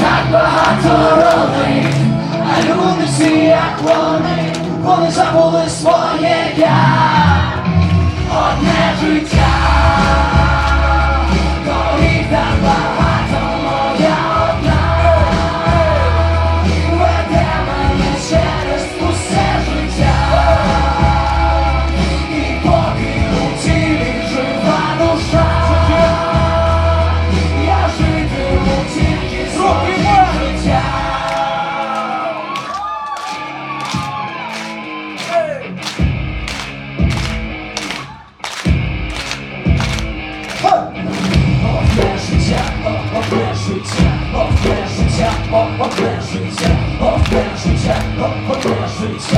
takba hatorowy A lubisz jak łony Pomysł na swoje ja 哈！哦，睡觉，哦，干睡觉，哦，干睡觉，哦，干，睡觉。